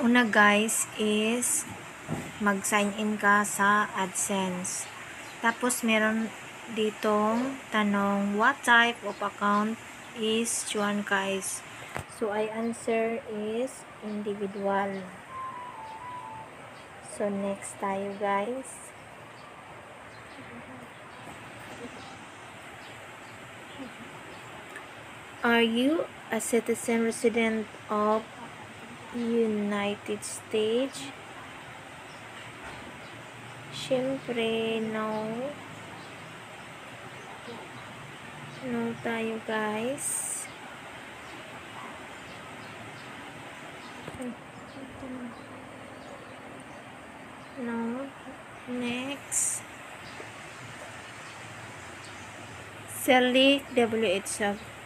Una guys is mag-sign in ka sa AdSense. Tapos meron ditong tanong what type of account is Juan guys. So I answer is individual. So next tayo guys. Are you a citizen resident of United States? Siyempre, no. No tayo, guys. No. Next. Select WH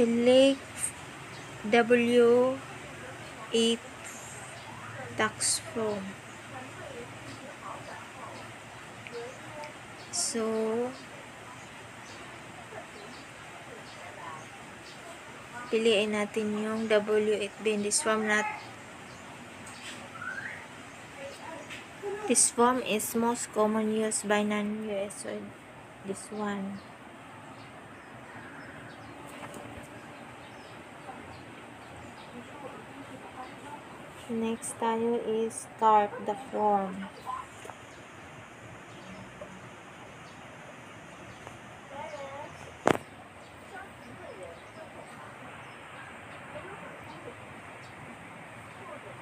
select W8 tax form. So, piliin natin yung W8 bin. This form nat This form is most common used by non-US so this one. Next tayo is start the form.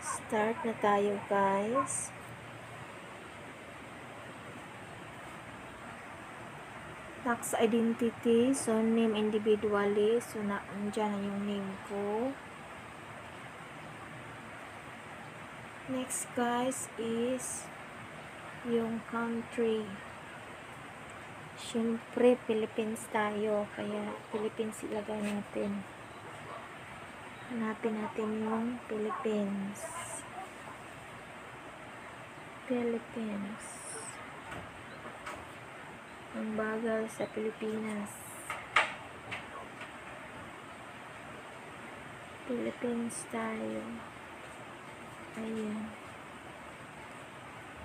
Start na tayo guys. Tax identity, so name individually, so na, andyan na yung name ko. Next guys is yung country. Siyempre, Philippines tayo. Kaya, Philippines ilagay natin. Hanapin natin yung Philippines. Philippines. Ang bagal sa Pilipinas. Philippines tayo. Ayan.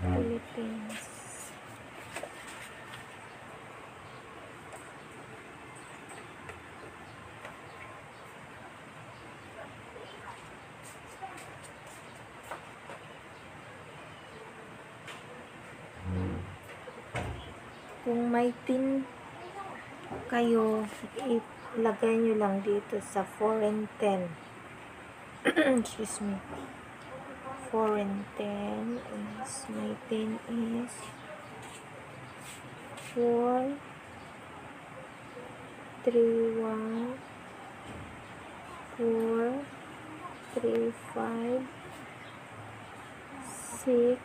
Philippines. Kung may tin kayo, ilagay nyo lang dito sa foreign 10. Excuse me. Foreign 10 is, my 10 is 4 3 1 4 3 5 6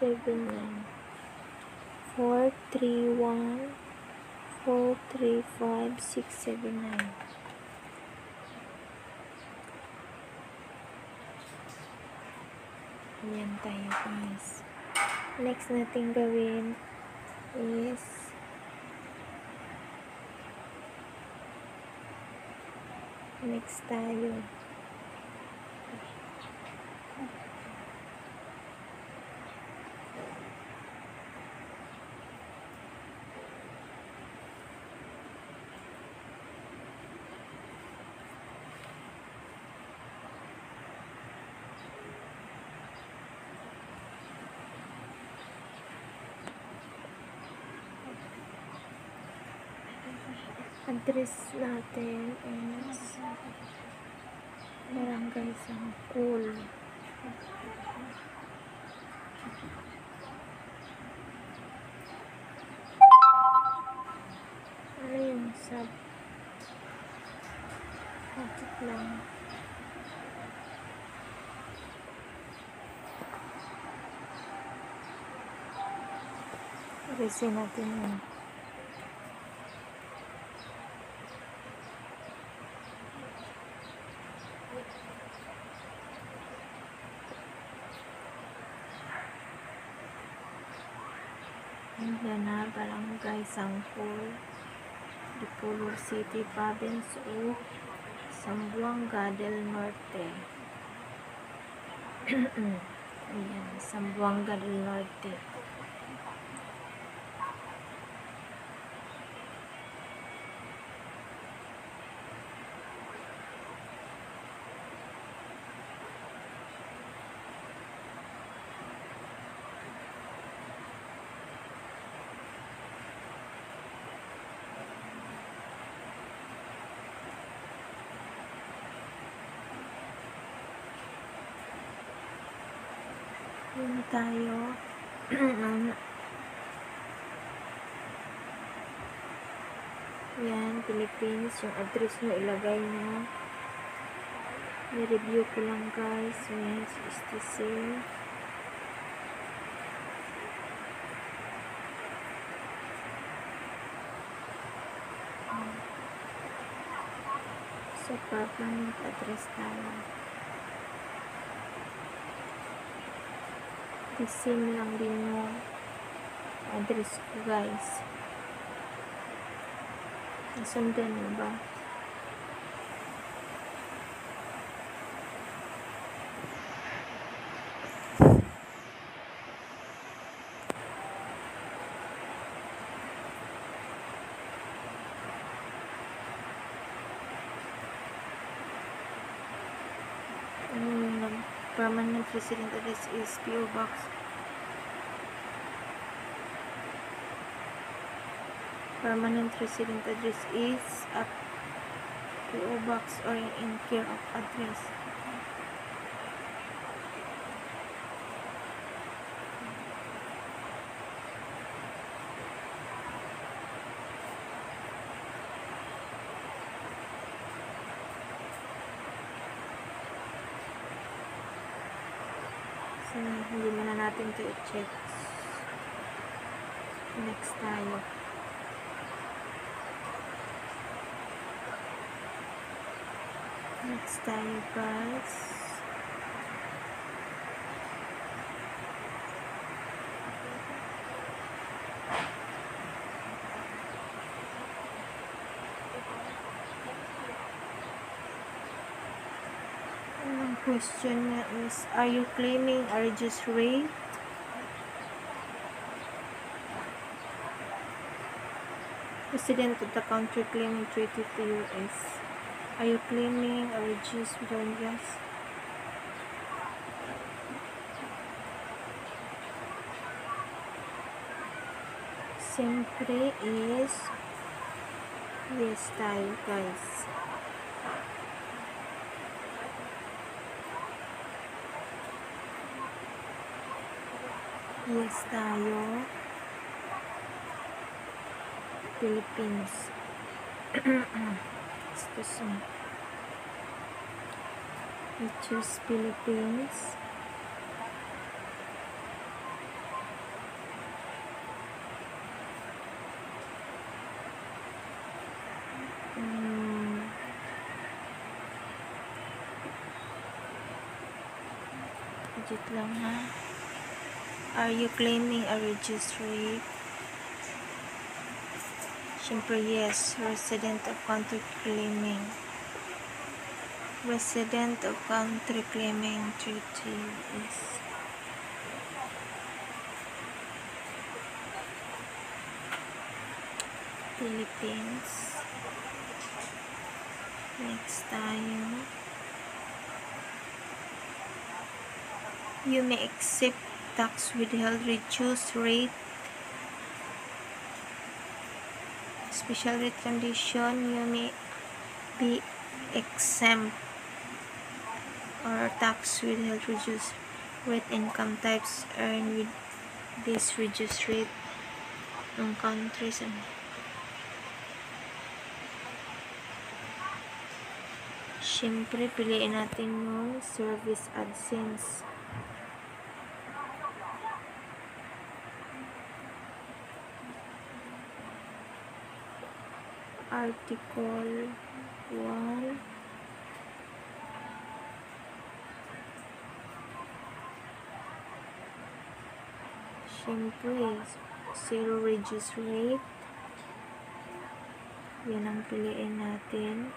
7 9 4, 3, 1, 4, 3, 5, 6, 7, 9. Ayan tayo guys. Next natin gawin is next tayo. Address natin is Barangay Sangkul. Ano yung sub? Bakit lang? Resin natin yun. Mindanao, Barangay Sangkol, Dipolor City, Province of Sambuanga del Norte. Ayan, Sambuanga del Norte. Yun tayo. Yan, Philippines. Yung address nyo, ilagay nyo. I-review ko lang guys. So, yan, si STC. So, permanent address tayo. The same lang din yung address ko guys. Nasundan mo ba? Ano yung permanent resident address is PO Box permanent resident address is at PO Box or in care of address. Natin to i-check. Next tayo. Next tayo guys. Question is, are you claiming a reduced rate? Resident of the country claiming treaty to US. Are you claiming a reduced wages? Siyempre is yes tayo guys. Yes tayo. Philippines. Excuse me. Choose Philippines. Mm. Legit lang ha. Are you claiming a rate? Siyempre, yes. Resident of country claiming. Resident of country claiming treaty is Philippines. Next tayo. You may accept tax withheld reduced rate special rate condition you may be exempt or tax withheld reduced rate income types earned with this reduced rate ng countries and Siyempre, piliin natin yung service AdSense. article 1 syempre zero reduce rate. Yan ang piliin natin.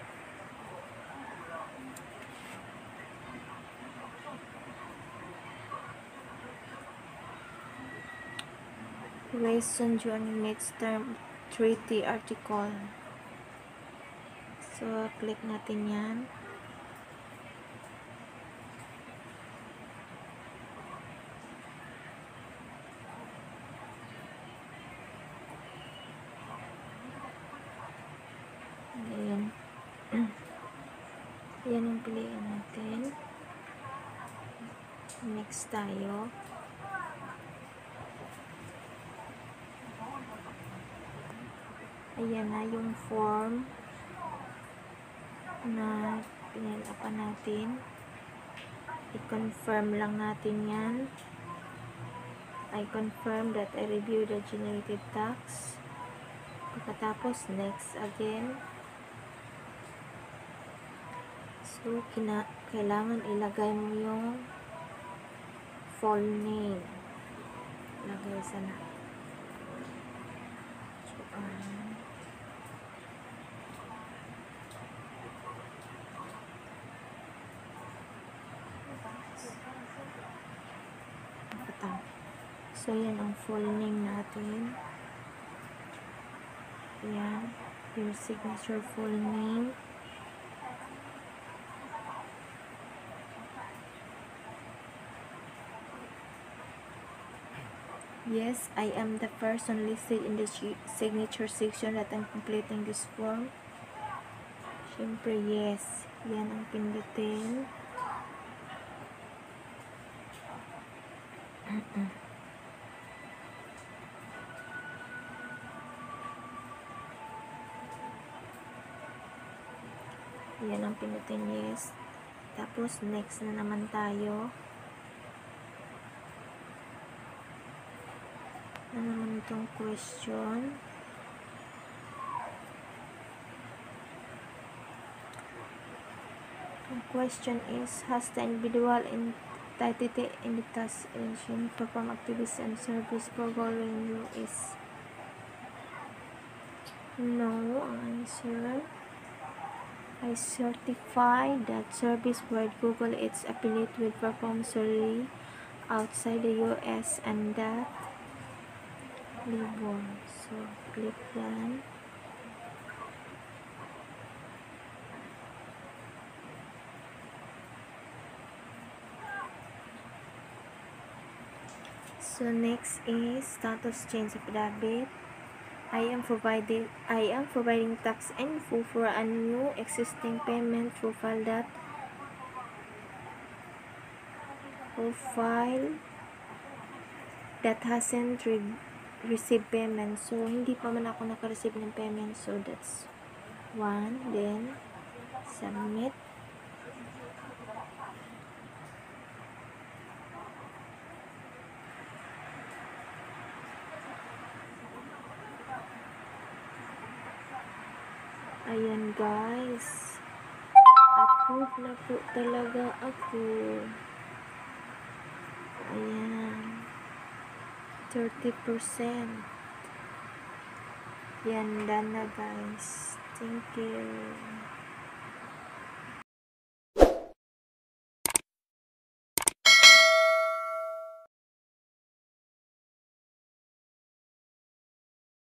Waste on Joining Next Term Treaty Article. So, click natin yan. Ayan. Ayan yung piliin natin. Next tayo. Ayan na yung form na pinilapan natin. I-confirm lang natin yan. I confirm that I review the generated tax. Pagkatapos, next again. So, kina kailangan ilagay mo yung full name. Lagay sa na. So, um, Nakatang. So, yan ang full name natin. Yan. Your signature full name. Yes, I am the person listed in the signature section that I'm completing this form. Siyempre, yes. Yan ang pindutin. Yan ang pindutin, yes. Tapos, next na naman tayo. na naman itong question. The question is, has the individual entity in the task engine perform activities and service for following you is no answer. I certify that service where Google its affiliate will perform solely outside the US and that label. So, click yan. So, next is status change affidavit. I am provided I am providing tax info for a new existing payment profile that profile that hasn't re- receive payment. So, hindi pa man ako naka-receive ng payment. So, that's one. Then, submit. Ayan, guys. Approve na po talaga ako. Ayan. 30%. Yan, done na guys. Thank you.